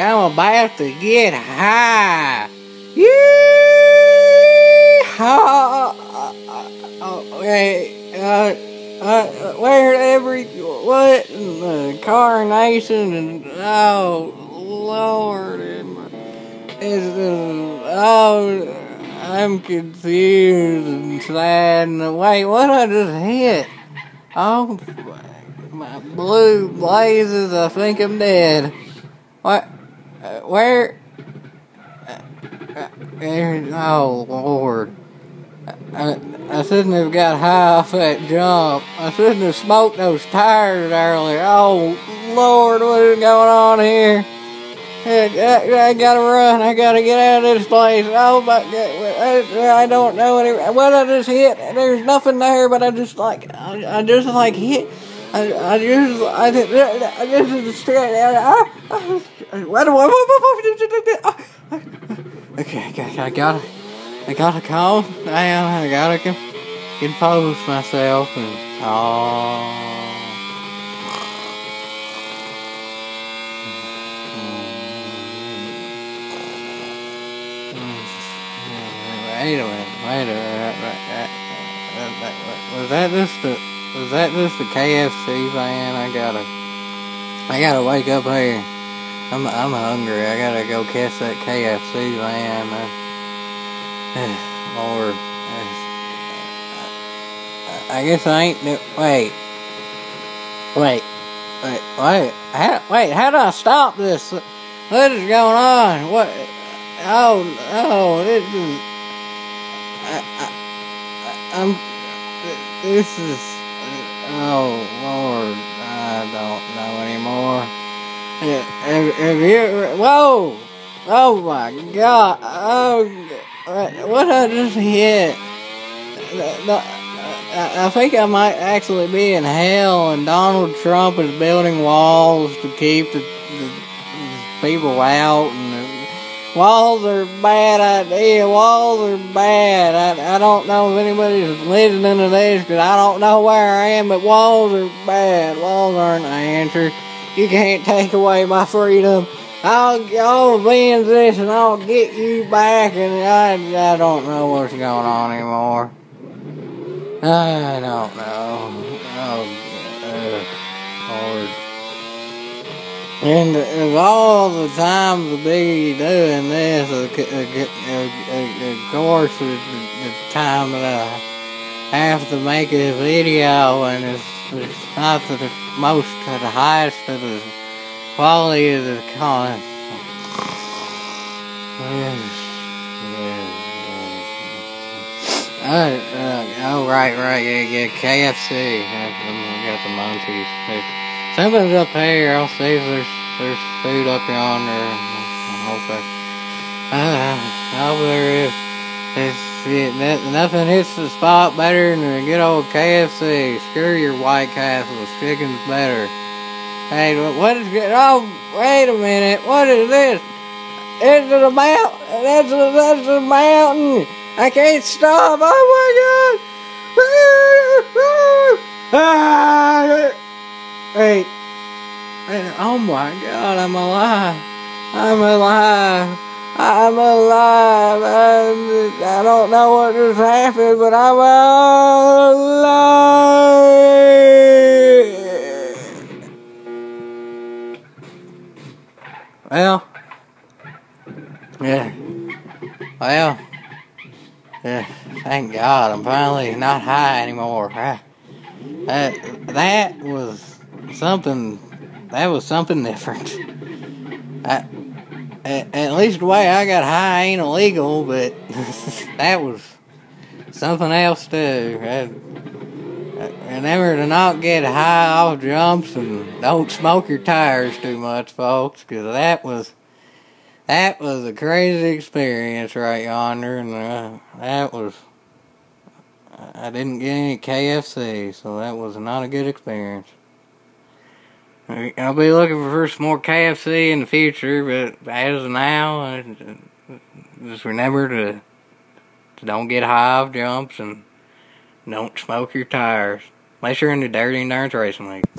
I'm about to get high. Yee! Oh, wait, uh, uh, where every, what in the carnation and, oh, Lord, is, oh, I'm confused and sad and, wait, what I just hit? Oh, my blue blazes, I think I'm dead. What? Uh, where? Uh, oh, Lord. I, I shouldn't have got high off that jump. I shouldn't have smoked those tires earlier. Oh, Lord, what is going on here? I, I, gotta run. I gotta get out of this place. Oh my God. I, I don't know. What I just hit. There's nothing there, but I just like. I, I just like hit. I, I just. I just. I? Okay, I got. I gotta. I gotta calm down. I gotta compose myself and. Oh. Wait a minute, wait a minute. Was that just the was that just the KFC van? I gotta I gotta wake up here. I'm I'm hungry. I gotta go catch that KFC van. Lord, I guess I ain't. Wait, wait, wait, wait. How, wait, how do I stop this? What is going on? What? Oh, oh, this is. I, I, I'm. This is. Oh Lord, I don't know anymore. Have, have you? Whoa! Oh my God! Oh, what I just hit? I think I might actually be in hell, and Donald Trump is building walls to keep the, the people out, Walls are bad idea. Walls are bad. I, I don't know if anybody's listening to this because I don't know where I am, but walls are bad. Walls aren't the answer. You can't take away my freedom. I'll, I'll avenge this and I'll get you back, and I, I don't know what's going on anymore. I don't know. Oh, uh, Lord. And of all the times to be doing this, of course, the time that I have to make a video, and it's, it's not the most, the highest of the quality of the content. Yes. Uh, oh, right, right, yeah, yeah, KFC. I got the munchies. Something's up here. I'll see if there's there's food up yonder. Hopefully, uh, I hope there is. It's, it, nothing hits the spot better than a good old KFC. Screw your White Castle. Chicken's better. Hey, what is good? Oh, wait a minute. What is this? It's a mountain. That's a, that's a mountain. I can't stop. Oh my God. Ah! Hey, hey, oh my God, I'm alive. I'm alive. I'm alive. I'm, I don't know what just happened, but I'm alive. Well, yeah. Well, yeah. Thank God, I'm finally not high anymore. That that was something that was something different. I, at, at least the way I got high ain't illegal, but that was something else too. I, remember to not get high off jumps and don't smoke your tires too much, folks, because that was that was a crazy experience right yonder, and uh, that was. I didn't get any KFC, so that was not a good experience. I'll be looking for some more KFC in the future, but as of now, just remember to, to don't get high jumps and don't smoke your tires. Unless you're in the Dirty Endurance Racing League.